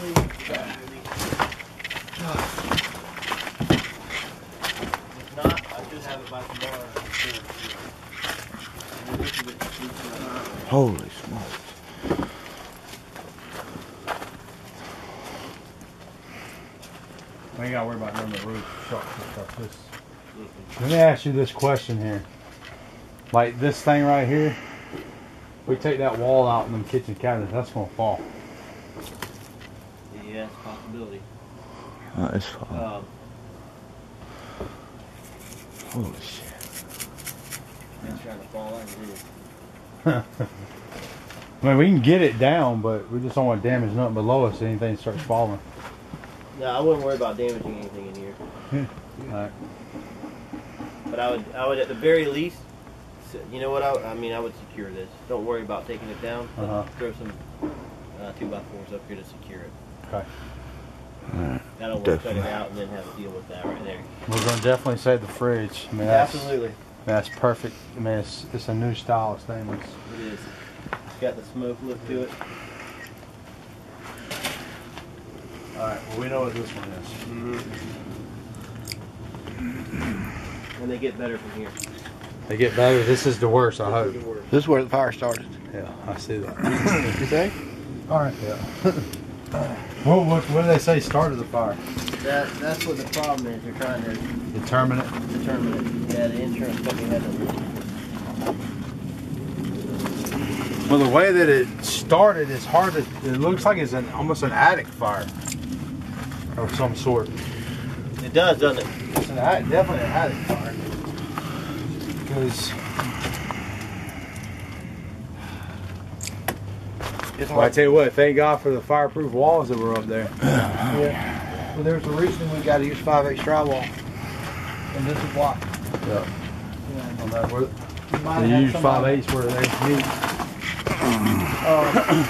I. Holy smokes. We ain't gotta worry about none of the roof sharks and stuff. This. Let me ask you this question here. Like this thing right here, we take that wall out in them kitchen cabinets, that's gonna fall. Yeah, it's a possibility. That is fine. Um, Holy shit. it's trying to fall out of the roof. I mean, we can get it down, but we just don't want to damage nothing below us. if Anything starts falling. No, I wouldn't worry about damaging anything in here. Alright. But I would, I would at the very least, you know what? I, I mean, I would secure this. Don't worry about taking it down. Uh-huh. Throw some uh, two by fours up here to secure it. Okay. I don't want Definitely. it out and then have to deal with that right there. We're gonna definitely save the fridge. I mean, that's, Absolutely, That's perfect. I mean, it's, it's a new style of stainless. it is. It's got the smoke look to it. Alright, well, we know what this one is. Mm -hmm. And they get better from here. They get better. This is the worst, I hope. This is where the fire started. Yeah, I see that. You say? Alright, yeah. what, what, what do they say started the fire? That, that's what the problem is. They're trying to Determine it. determine it. Yeah, the insurance company had to. Well, the way that it started is hard to. It looks like it's an almost an attic fire of some sort. It does, doesn't it? It's an definitely an attic fire. Because well, I tell you what, thank God for the fireproof walls that were up there. Yeah. Well, there's a reason we got to use 5 8 drywall. And this is why. Yeah. You On that, where- might they have use five somebody- eighths where they meet. Uh,